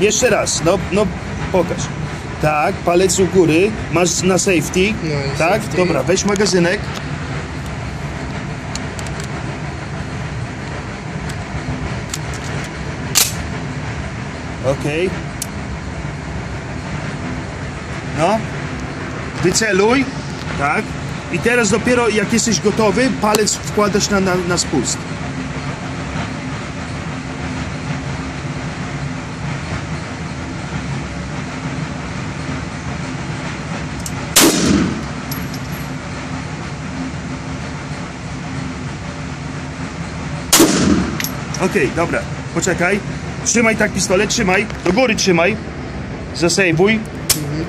Jeszcze raz, no, no pokaż. Tak, palec u góry, masz na safety. No tak, safety. dobra, weź magazynek. Okej. No. Wyceluj. Tak. I teraz dopiero jak jesteś gotowy, palec wkładasz na, na, na spust. Okej, dobra, poczekaj. Trzymaj tak pistolet, trzymaj. Do góry trzymaj. Zasejwuj.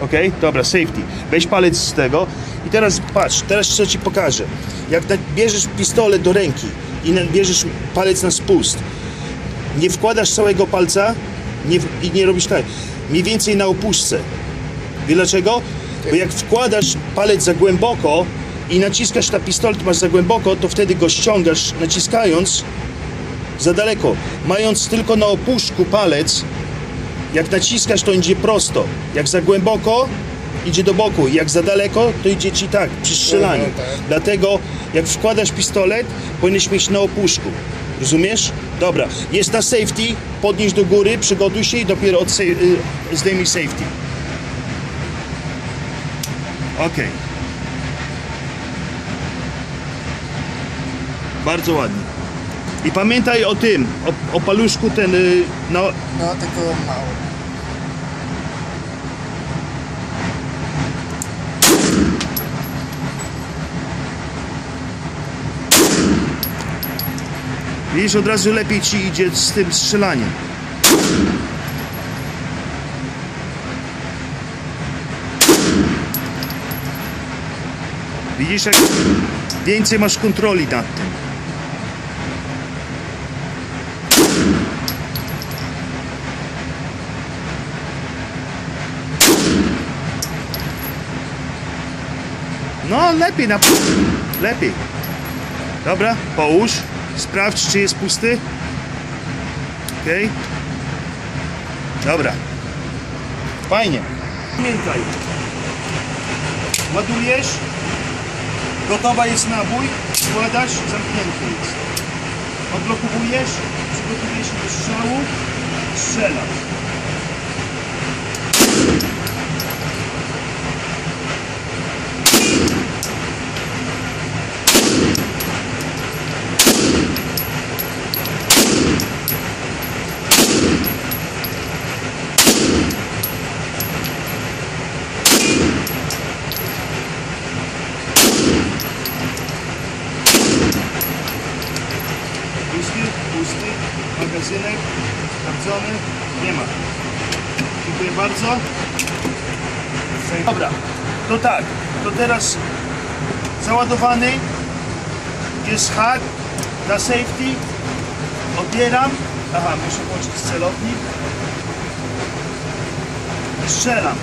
Okej, dobra, safety. Weź palec z tego. I teraz patrz, teraz co ci pokażę. Jak na- bierzesz pistolet do ręki i bierzesz palec na spust, nie wkładasz całego palca nie, i nie robisz tak. Mniej więcej na opuszce. Wie dlaczego? Bo jak wkładasz palec za głęboko i naciskasz na pistolet, masz za głęboko, to wtedy go ściągasz naciskając za daleko. Mając tylko na opuszku palec, jak naciskasz, to idzie prosto. Jak za głęboko, idzie do boku. Jak za daleko, to idzie ci tak, przy strzelaniu. Mhm, tak. Dlatego, jak wkładasz pistolet, powinieneś mieć na opuszku. Rozumiesz? Dobra. Jest na safety, podnieś do góry, przygotuj się i dopiero od sa- y, zdejmij safety. Okej. Bardzo ładnie. I pamiętaj o tym, o, o paluszku ten, y, no, No tylko mało. Widzisz, od razu lepiej ci idzie z tym strzelaniem. Widzisz, jak więcej masz kontroli nad tym. No, lepiej na... Lepiej. Dobra, połóż. Sprawdź, czy jest pusty. Okej. Dobra. Fajnie. Pamiętaj. Ładujesz. Gotowa jest nabój. Wkładasz. Zamknięty jest. Odblokowujesz. Przygotowujesz do strzału. Strzelasz. Pusty, pusty, magazynek, sprawdzony, nie ma. Dziękuję bardzo. Dobra, to tak, to teraz załadowany, jest hak na safety, odbieram, aha, muszę włączyć celownik, strzelam.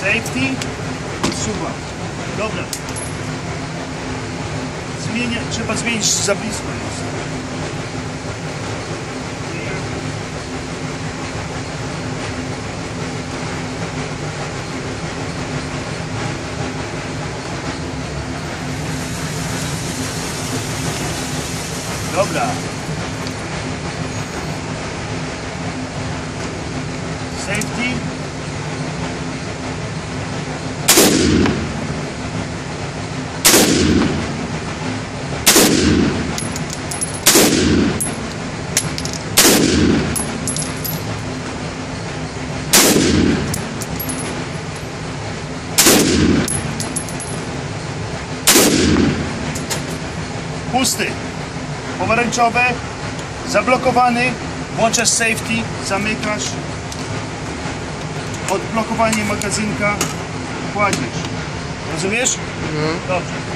Safety. Suwa. Dobra. Zmienia, trzeba zmienić za blisko. Dobra. Safety. Pusty. Pomarańczowe. Zablokowany. Włączasz safety. Zamykasz. Odblokowanie magazynka. Kładziesz. Rozumiesz? Dobrze.